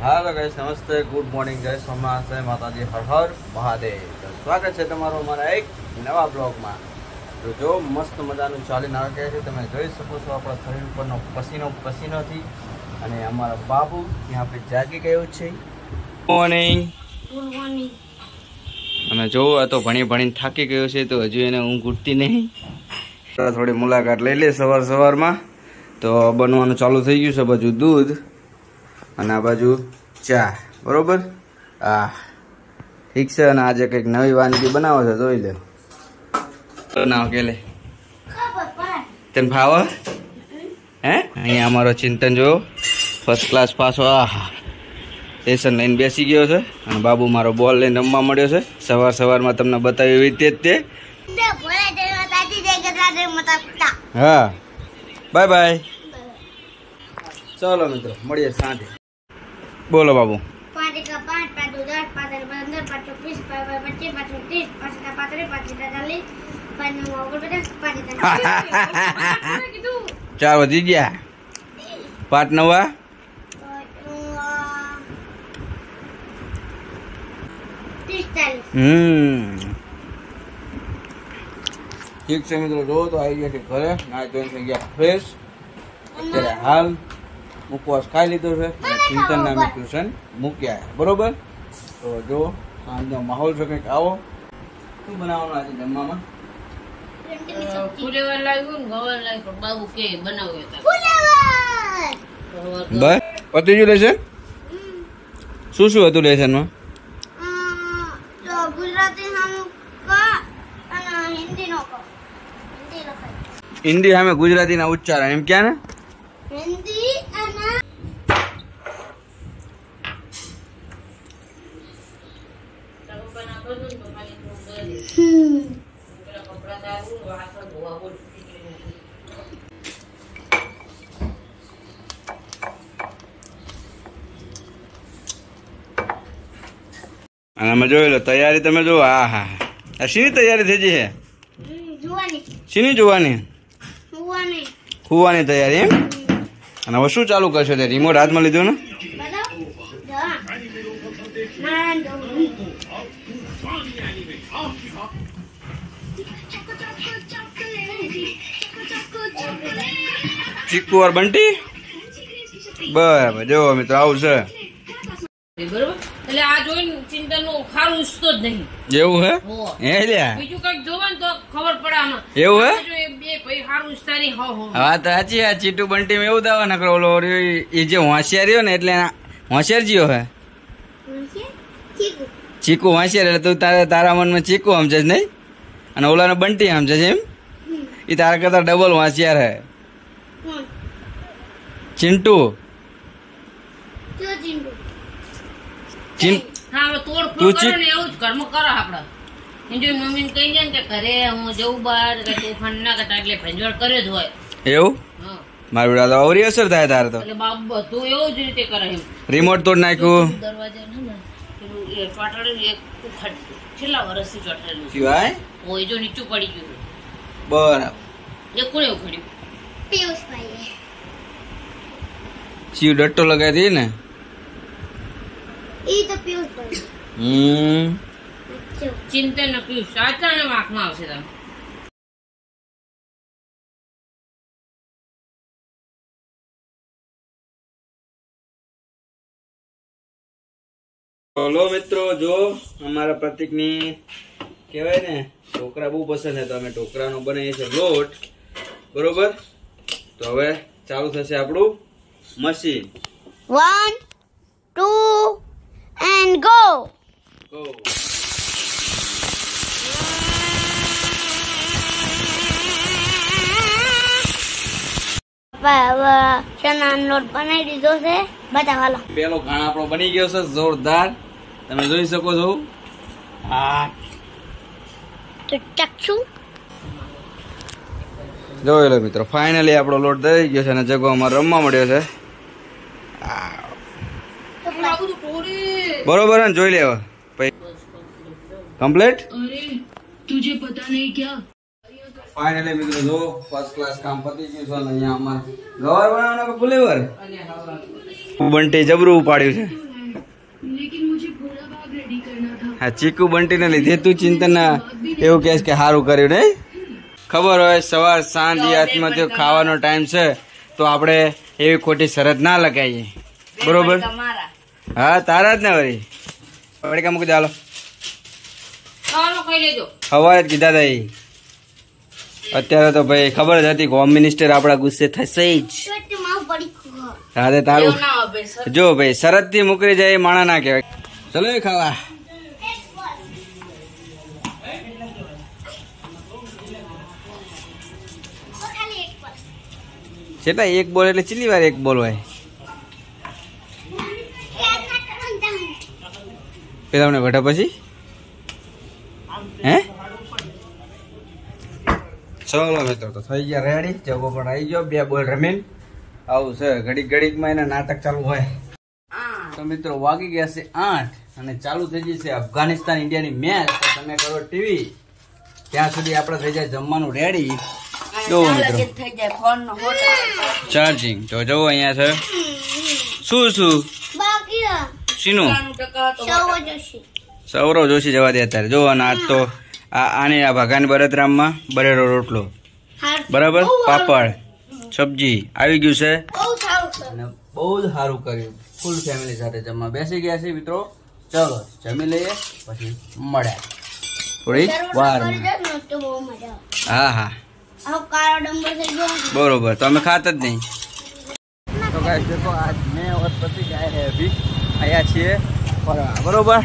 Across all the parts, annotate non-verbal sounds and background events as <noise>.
હાલો guys નમસ્તે good morning જય સોમનાથ માતાજી હર હર મહાદેવ. તો સ્વાગત છે તમારું અમારા એક નવા બ્લોગમાં. તો જો મસ્ત મજાનું ચાલીને આવે છે તમે જોઈ શકો છો આપણા શરીર ઉપરનો પસીનો પસીનોથી. અને અમારા બાબુ ત્યાં આપણે જાગી ગયો છે. મોર્નિંગ ગુડ મોર્નિંગ અને જો આ તો ભણી ભણીને થાકી ગયો છે તો હજુ એને ઊંઘ ઉઠતી નહીં. થોડી મુલાકાત લઈ લે સવાર સવારમાં. તો બનવાનું ચાલુ થઈ ગયું છે બધું દૂધ. અને આ બાજુ ચા, બરોબર? હા ઠીક છે, અને આજે કંઈક નવી વાનગી બનાવો છે, જોઈ લે. બનાવો કે લે? તને ભાવ હે? અહીંયા અમારો ચિંતન જો ફર્સ્ટ ક્લાસ પાછો, આહા. સ્ટેશન લઈને બેસી ગયો છે, અને બાબુ મારો બોલ લઈને રમવા મળ્યો છે. સવાર સવારમાં તમને બતાવી એવી રીતે જ તે. હા. બાય બાય ચલો મિત્રો, મળીએ સાંજે. બોલો બાબુ. ચાર વધી ગયા? પાંચ નવા? હમ. ઠીક છે મિત્રો જો તો આવી ગયા છે ઘરે ના જોઈ ગયા ફ્રેશ અત્યારે હાલ ઉપવાસ ખાઈ લીધો છે અને ચિંતન નામે ટ્યુશન મૂક્યા બરોબર? તો જો સાંજનો માહોલ છે કંઈક આવો. શું બનાવવાનું આજે જમવામાં. ફુલેવર લાવ્યું ને ગવર લાવ્યું બાબુ કે બનાવ્યું બસ? પતી ગયું લેશન શું શું હતું લેશનમાં? અમ, તો ગુજરાતી હમ ક અને હિન્દીનો ક. હિન્દી સામે ગુજરાતીના ઉચ્ચારણ એમ ક્યાં ને? હિન્દી અને ચકુપાના કરું ને તો ખાલી થોડું દહીં. હમ. પેલા કપડાં તારું વાસણ ધોવા બોલ અને અમે જોઈ લો તૈયારી તમે જો આ હા આ શીની તૈયારી થઈ ગઈ છે? શીની જોવાની? જોવાની. ખુવાની તૈયારી એમ? અને હવે શું ચાલુ કરશો તે? રિમોટ હાથમાં લીધો ને? ચીકુ ઓર બંટી? બરાબર જો મિત્રો આવું છે. એટલે આ જોઈને ચિંતનનું ખારું ઉસતો જ નહીં. એવું હે? હો. લ્યા? બીજું કંઈક જોવે તો ખબર પડે આમાં. એવું હે? બે ભાઈ ખારું હો હો. વાત સાચી આ ચીટુ બંટી એવું દાવા નકરો ઓલો એ જે હોશિયાર રહ્યો ને એટલે હોશિયાર જીઓ હે? ચીકુ હોશિયાર એટલે તું તારે તારા મનમાં ચીકુ સમજે નહીં? અને ઓલાને બંટી સમજે એમ? એ તારા કરતા ડબલ હોશિયાર હે. ચિંટુ. તું ચી- એવું જ ઘરમાં કરો આપડે. એની મમ્મી કહી જાય ને કે ઘરે હું જવું બહાર કે તોફાન ના કરતા એટલે ભંજોળ કરે જ હોય. એવું? મારું બેટા તો અવરી અસર થાય તારે તો. એટલે બાપ બધું એવું જ રીતે કરે એમ. રિમોટ તોડ નાખ્યું. દરવાજા ને ને એ પાટણ એક છેલ્લા વર્ષથી ચોટેલું સિવાય? હોય જો નીચું પડી ગયું. બરાબર. એ કોને ઉખડ્યું? શિવ ડટ્ટો લગાવી દઈએ ને? ઈ તો પિયુષભાઈ હમ. ચિંતન ને પીયું સાચા ને વાંકમાં આવશે તમે. હલો મિત્રો જો અમારા પ્રતિકની કહેવાય ને ઢોકરા બહુ પસંદ છે. તો અમે ઢોકરાનો બનાવીએ છીએ લોટ. બરોબર? તો હવે ચાલુ થશે આપણું machine. One two and go. Go. બનાવી દીધો છે? બધા હાલો. પેલો ઘાણ આપણો બની ગયો છે જોરદાર. તમે જોઈ શકો છો. તો ચકશું જોઈ લો મિત્રો ફાઇનલી આપણો લોટ થઈ ગયો છે અને જગવામાં રમવા મળ્યો છે. બરોબર ને? જોઈ લેવા. કમ્પ્લીટ તુજે પતા નહીં ક્યાં ફાઇનલી જો અહીંયા અમાર બંટી જબરું ઉપાડ્યું છે. હા, ચીકુ બંટીને લીધે. તું ચિંતન એવું કહેશ કે સારું કર્યું નહીં? ખબર હોય સવાર સાંજ એ હાથમાં તો ખાવાનો ટાઈમ છે તો આપણે એવી ખોટી શરત ના લગાવીએ. બરોબર? હા તારા જ ને વળી. વળી મૂકી દે હાલો. ખાવાનું ખાઈ લેજો. સવારે જ કીધા તા અત્યારે તો ભાઈ ખબર જ હતી હોમ મિનિસ્ટર આપણા ગુસ્સે થશે જ. હા તારું. જો ભાઈ શરતથી મુકરી જાય માણા ના કહેવાય. ચલો ખાવા. કેટલા? એક બોલ એટલે ચીલી વાર એક બોલ હોય. પેલા મને બેઠા પછી? હે? ચલો મિત્રો તો થઈ ગયા રેડી જગો પણ આવી ગયો. બે બોલ રમીન. આવું છે. ઘડીક ઘડીકમાં એના નાટક ચાલુ હોય. તો મિત્રો વાગી ગયા છે આઠ અને ચાલુ થઈ જશે અફઘાનિસ્તાન ઇન્ડિયાની મેચ તમે કરો ટીવી. ત્યાં સુધી આપણે થઈ જાય જમવાનું રેડી જોવો મિત્રો. થઈ જાય ફોન ચાર્જિંગ તો જુઓ અહીંયા છે. શું શું? શીનું? સૌરવ જોશી જવા દે અત્યારે. જો અને આજ તો આ આની આ ભગાની બરતરામમાં બરેરો રોટલો. બરાબર? પાપડ સબ્જી. આવી ગયું છે? બહુ અને બહુ જ સારું કર્યું. ફૂલ ફેમિલી સાથે જમવા. બેસી ગયા છે મિત્રો? ચલો જમી લઈએ પછી મળ્યા. થોડી વાર કરી દે ને તો બહુ મજા આવે. હા હા. આવો કાળો ડંબર થઈ ગયો બરોબર તો અમે ખાત જ નહીં તો ગાઈસ દેખો આજ મેં और पति गए हैं अभी आया છીએ ફરવા બરોબર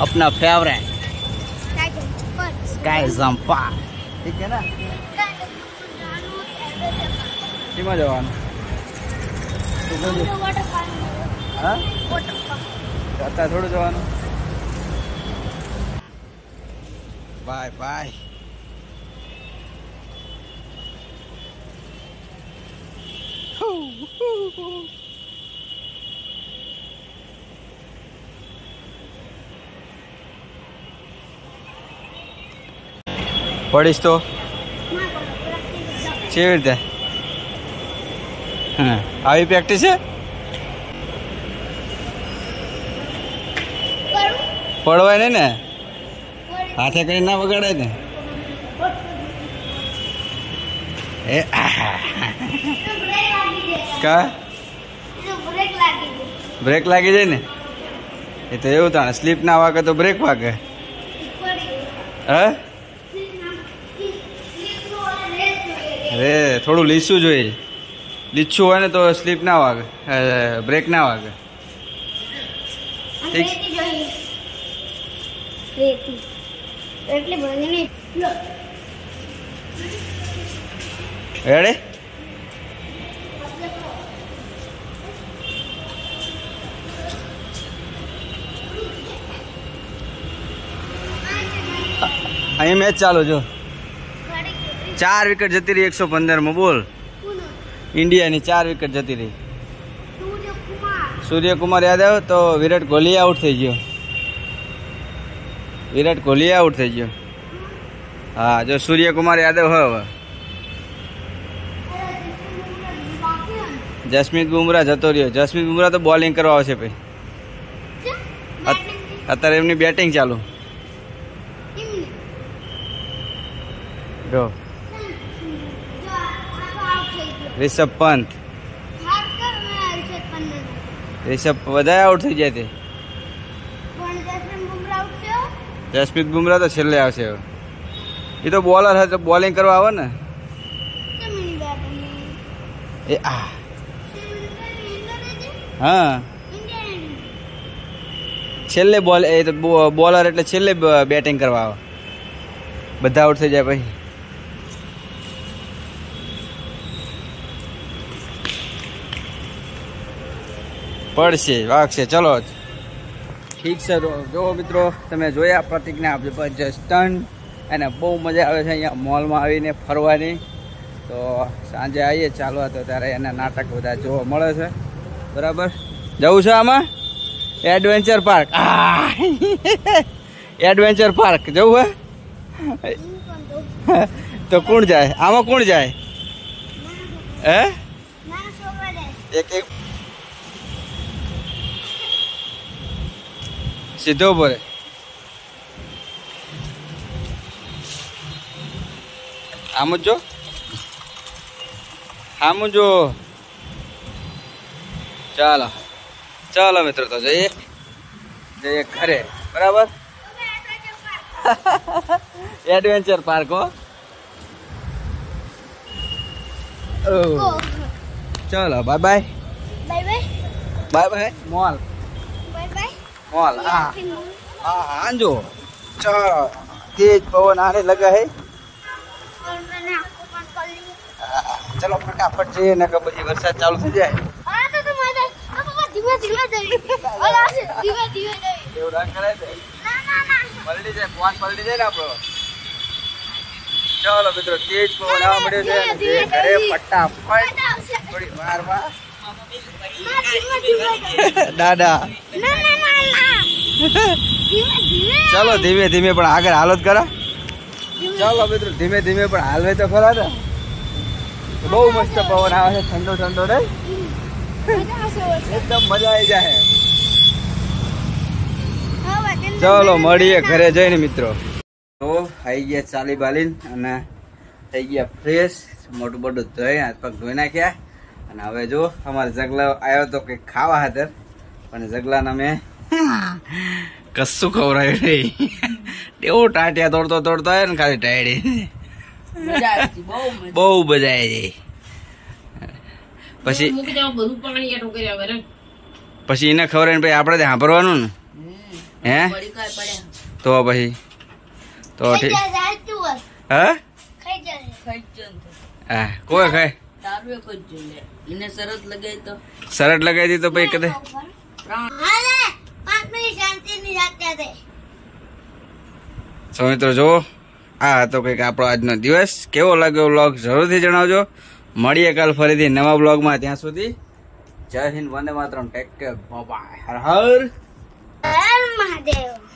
अपना फेवरेट स्काई जंपा ઠીક है ना શીમાં જવાનું તું કહી દે. હા અત્યારે થોડું જવાનું બાય બાય પડીશ તો. કેવી રીતે? હા, આવી પ્રેક્ટિસ છે? પડવાય નહીં ને? હાથે કરી ના વગાડાય ને? એ, આહા. કા? બ્રેક લાગી ગઈ. બ્રેક લાગી જાય ને? એ તો એવું તાણે સ્લીપ ના વાગે તો બ્રેક વાગે. હે? અરે થોડું લીસું જોઈએ. લીચું હોય ને તો સ્લીપ ના વાગે. બ્રેક ના વાગે. ઠીક. રેડી અહીં મેચ ચાલુ જો. ચાર વિકેટ જતી રહી એકસો પંદરમાં બોલ. ઇન્ડિયાની ચાર વિકેટ જતી રહી. સૂર્યકુમાર સૂર્યકુમાર યાદવ તો વિરાટ કોહલી આઉટ થઈ ગયો. વિરાટ કોહલી આઉટ થઈ ગયો. હા જો સૂર્યકુમાર યાદવ હવે. જસમીત બુમરા જતો રહ્યો. જસમીત બુમરા તો બોલિંગ કરવા આવશે ભાઈ. અત્યારે એમની બેટિંગ ચાલુ. જો. રિષભ પંત. રિષભ બધા આઉટ થઈ જાય તે. જસપ્રીત બુમરાહ તો છેલ્લે આવશે એ તો બોલર હશે તો બોલિંગ કરવા આવે ને. એ આ. હા. છેલ્લે બોલ, એ તો બોલર એટલે છેલ્લે બેટિંગ કરવા આવે. બધા આઉટ થઈ જાય પછી. પડશે વાગશે ચલો. ઠીક છે જો મિત્રો તમે જોયા પ્રતિજ્ઞા જબરજસ્ત સ્ટન્ટ અને બહુ મજા આવે છે અહીંયા મોલમાં આવીને ફરવાની. તો સાંજે આવીએ ચાલવા તો ત્યારે એના નાટક બધા જોવા મળે છે. બરાબર? જવું છે આમાં? એડવેન્ચર પાર્ક એડવેન્ચર પાર્ક જવું હે? તો કોણ જાય? આમાં કોણ જાય? હે? એક એક સીધો ઊભો આમ જો આમ જો ચાલો. ચાલો મિત્રો તો જઈએ. જઈએ ઘરે. બરાબર? <laughs> એડવેન્ચર પાર્ક હો. ચાલો bye bye bye bye bye mall mall હા. હા હાંજો તેજ પવન આને લગા હે ચલો, ફટાફટ જઈએ ને કે પછી વરસાદ ચાલુ થઈ જાય. ધીમે જાય, ફોન પલટી જાય ને આપણો. ચાલો, મિત્રો, તેજ પવન આવા મળ્યો છે ફટાફટ થોડી વાર વાર દાદા. ચાલો ધીમે ધીમે પણ આગળ હાલો જ કરો. ચાલો મિત્રો, ધીમે ધીમે પણ હાલવે તો ખરા ને. બહુ મસ્ત પવન આવે છે, ઠંડો ઠંડો રે એકદમ મજા આવી જાય. ચલો, મળીએ ઘરે જઈને મિત્રો. તો આવી ગયા ચાલી બાલીન અને થઈ ગયા ફ્રેશ. મોટું મોટું ધોઈ હાથ પગ ધોઈ નાખ્યા. અને હવે જો અમારે જગલા આવ્યો તો કંઈક ખાવા હાથર પણ જગલાના મેં કશું ખવડાયું નહીં. એવું ટાંટિયા દોડતો દોડતો હોય ને ખાલી ટાયડી. બહુ મજા. આવી જાય પછી પછી એને ખબર ને પછી આપણે સાંભળવાનું ને? હે? તો પછી તો ઠીક હા કોઈ ખાય. એને લગાવી તો. શરત તો ભાઈ કદે મિત્રો જુઓ આ હતો કંઈક આપણો આજનો દિવસ. કેવો લાગ્યો બ્લોગ જરૂરથી જણાવજો. મળીએ કાલ ફરીથી નવા બ્લોગમાં ત્યાં સુધી જય Hind Vande Mataram. Take care Har. હર મહાદેવ.